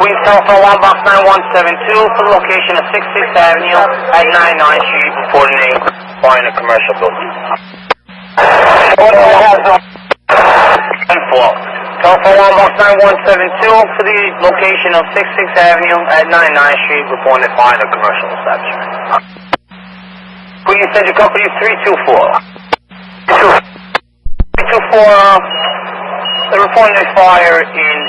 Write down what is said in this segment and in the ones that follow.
Queens telephone one box 9172 for the location of 66th Avenue at 99th Street reporting a fire in a commercial building. Telephone one box 9172 for the location of 66th Avenue at 99th Street reporting a fire in a commercial establishment. Queens Central Company 324. 324, uh, they're reporting a fire in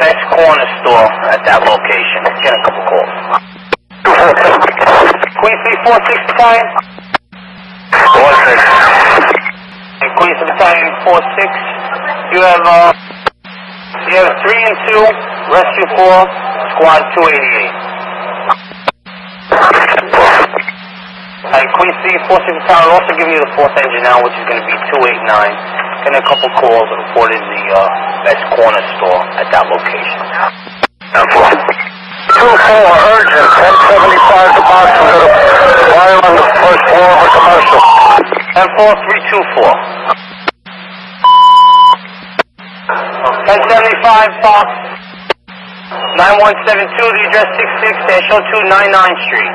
Next corner store at that location. Get a couple calls. Queen 346 battalion. 46. And Queen battalion 46. You have, uh, you have 3 and 2, rescue 4, squad 288. Alright, Queen C, 46 battalion, also giving you the fourth engine now, which is going to be 289 and a couple calls and reported the uh, best corner store at that location. Now, four. Two four urgent, 1075 to Boston to fire on the first floor of a commercial. And four three two four. 1075 Box 9172, the address six six dash two nine nine Street.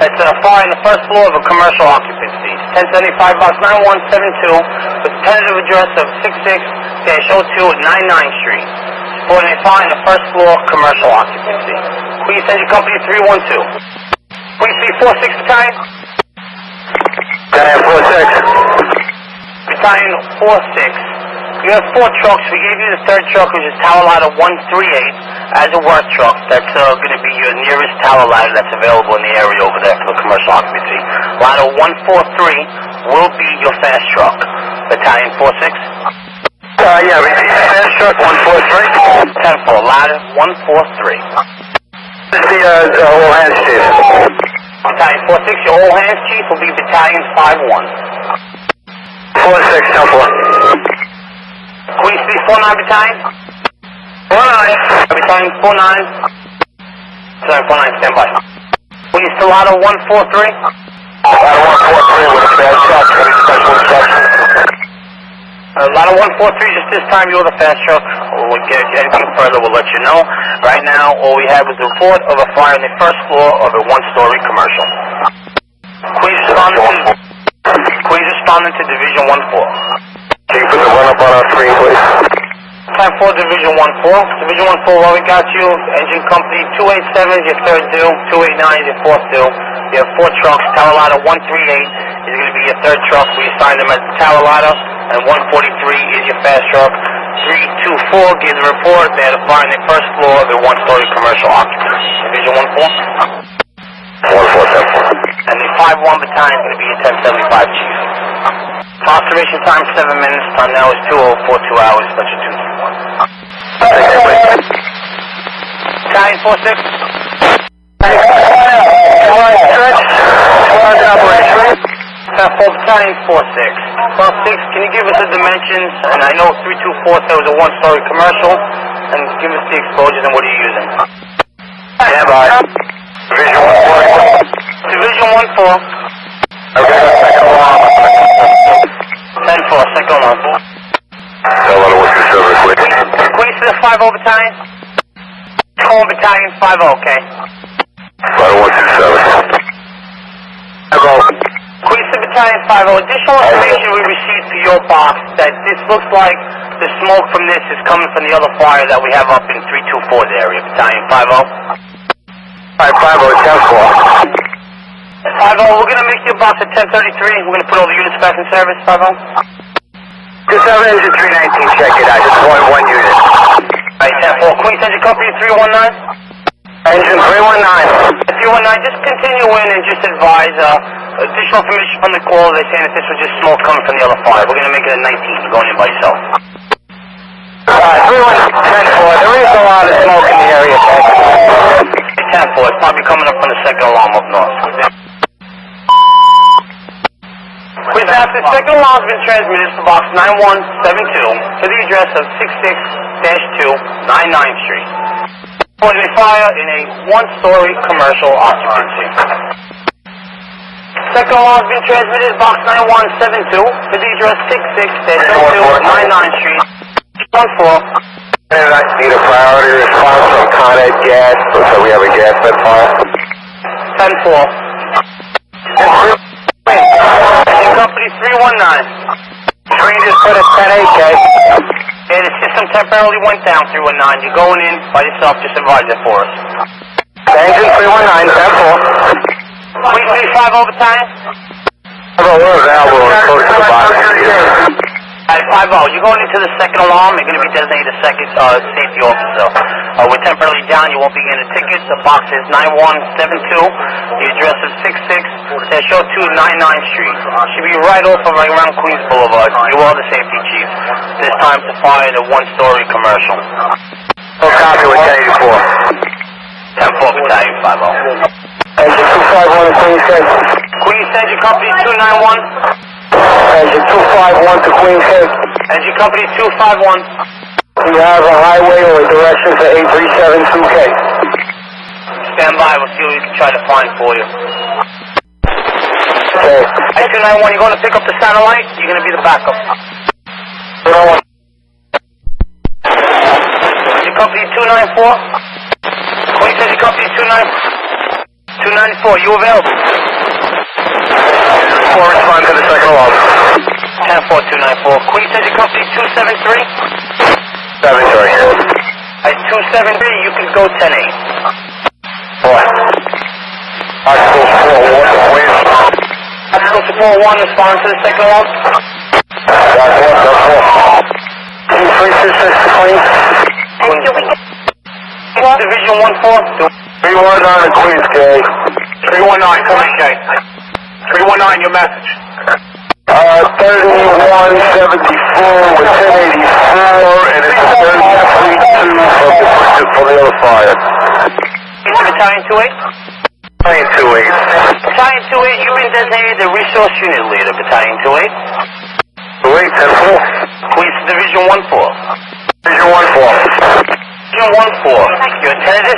That's uh, a fire on the first floor of a commercial occupancy. 1075 Box 9172 tentative address of six six dash oh two nine nine Street. Supporting a fire in the first floor commercial occupancy. Please send your company three one two. Please see four six battalion. Ten four six. Battalion 4-6. You have four trucks. We gave you the third truck, which is Tower Ladder 138, as a work truck. That's uh, going to be your nearest tower ladder that's available in the area over there for the commercial occupancy. Ladder 143 will be your fast truck. Battalion 4-6. Uh, yeah, repeat. One four three. 10-4. Ladder 143. This is the uh, the whole hands chief. Battalion 4-6, your all hands chief will be Battalion 5-1. Four six, ten four. Queen 349 Battalion. Four nine. Battalion 49. Battalion 49, stand by. Queen Stellado 143. Ladder one four three with a fast truck. Any special instructions? Uh, a lot of 143, just this time you're the fast truck. We'll get anything further, we'll let you know. Right now, all we have is a report of a fire on the first floor of a one-story commercial. Queens responding to, Queens responding to Division 1-4. Can you put the run up on our screen, please? Time 4, Division 1-4. Division 1-4, well, we got you. Engine Company 287 is your third due, 289 is your fourth due. You have four trucks. Tower Ladder 138 is going to be your third truck. We assigned them as Tower. And 143 is your fast truck. 324 gave the report. They had a fire on the first floor of a one-story commercial occupancy. Division 1-4. Four four ten four. And the 5-1 battalion is going to be your 1075 chief. Observation time 7 minutes. Time now is 2.04, 2 hours. Your 221. Battalion 4-6. 1246. 12-6, can you give us the dimensions? And I know 324, so it was a one-story commercial. And give us the exposures and what are you using? Stand by. Division 1-4. Division 1-4. Okay, second alarm. 10-4, second alarm. Hello, what's your service, please? Quincy to the 5-0 battalion. Home battalion five. okay. Five one two seven. Battalion 5-0. Additional information we received to your box that this looks like the smoke from this is coming from the other fire that we have up in 324's area, battalion 5-0. Five five oh ten four. 5-0, we're going to make your box at 1033. We're going to put all the units back in service, 5-0. Just have engine three nineteen check it out. Just one one unit. Alright, 10-4. Queens Engine Company 319. Engine three one nine. 319, just continue in and just advise, uh, additional information from the call. They're saying that this was just smoke coming from the other fire. We're going to make it a 19. You're going in by yourself. Uh, three one ten four. There is a lot of smoke in the area. Hey, 10-4, it's probably coming up from the second alarm up north. Quiz after second alarm has been transmitted for box 9172 to the address of 66-2 99th Street. Reporting a fire in a one-story commercial occupancy. Echo Osby transmitted box 9172 to the address 66 Street. 14. And I need a priority response from Con Ed Gas, so we have a gas that far. 10 4. Company 319. Train just put a 10 8 gas. And the system temporarily went down 319. You're going in by yourself, just advise it for us. Engine 319, 10 4. 5 overtime. 5 over Alvo, close to the bottom. You're going into the second alarm. You're going to be designated a second uh, safety officer. Uh, we're temporarily down. You won't be getting a ticket. The box is 9172. The address is 66 They show 299 Street. Should be right off of right around Queens Boulevard. You are the safety chief. This time to fire the one story commercial. Oh, copy with 1084. 10 4 battalion 5 0. Engine 251 to Queens Head. Queens Engine Company 291. Engine 251 to Queens Head. Engine Company 251. We have a highway or a direction to 8372K. Stand by. We'll see what we can try to find for you. Okay. At 291, you're going to pick up the satellite. You're going to be the backup. You know? Engine Company 294. Queens Engine Company 29 294. You available? Four respond to the second alarm. 10 4 294. Queens Engine Company 273. Seven, sorry. At 273, you can go 10 8. What? Article 4, what the Queens? Obstacle support 1, respond to the second alarm. That's one, that's. Two, three, six, six, Queens. Division 1 4. Three one nine to Queens, K. 319, come in, Jay. 319, your message. Uh, thirty-one seventy-four with ten eighty-four, and it's thirty-three two from the, from the other fire. It's Battalion 28. Nine two eight. Battalion 28, you've been designated the resource unit leader, Battalion 28. Two eight, ten four. Queens Division 1 4. Vision one four. Division 1 4. Your tentative